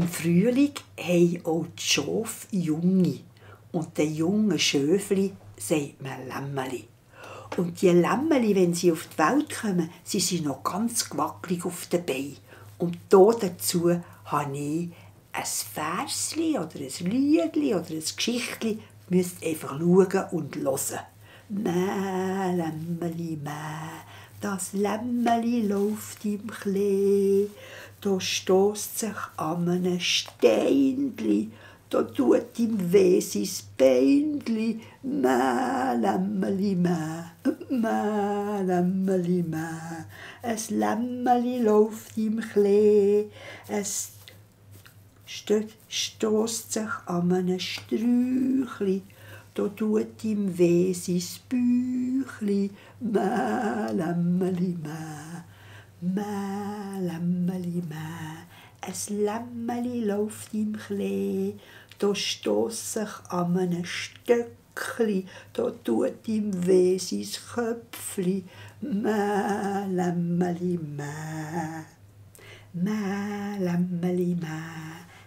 Frühling haben auch die Schafe Junge. Und den jungen Schöfli sagt man Lämmeli. Und die Lämmeli, wenn sie auf die Welt kommen, sie sind noch ganz gewackelig auf den Beinen. Und da dazu habe ich ein Versli oder ein Liedli oder ein Geschichtli. Müsst einfach schauen und hören. Mä, Lämmeli, mä, das Lämmeli läuft im Klee. Da stößt sich an einem Steinli, da tut ihm weh sein Beinli. Mä, Lämmeli, mä, mä, Lämmeli, mä. Es Lämmeli läuft im Klee, es stößt sich an einem Sträuchli, da tut ihm weh sein Büchli. Mä, Lämmeli, mä, Lämmeli, mä. Es Lämmeli läuft im Klee, da stoss sich an einem Stöckli, da tut ihm weh sein Köpfli. Mä, Lämmeli, mä. Mä, Lämmeli, mä.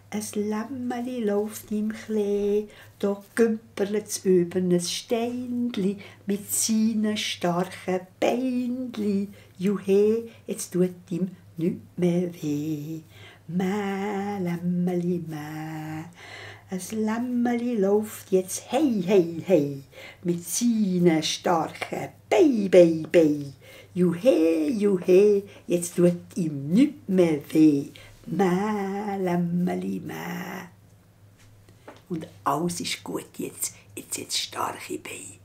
Es Lämmeli läuft im Klee, da gümperlet's über ein Steinli mit seinen starken Beinli. Juhe, jetzt tut ihm nüt mehr weh. Mä, Lämmeli, mä. Es Lämmeli läuft jetzt hey, hey, hey mit seinen starken Bei, Bei, Bei. Juhe, juhe, jetzt tut ihm nüt mehr weh. Mä, Lämmeli, mä. Und alles ist gut jetzt. Jetzt jetzt starke Beine.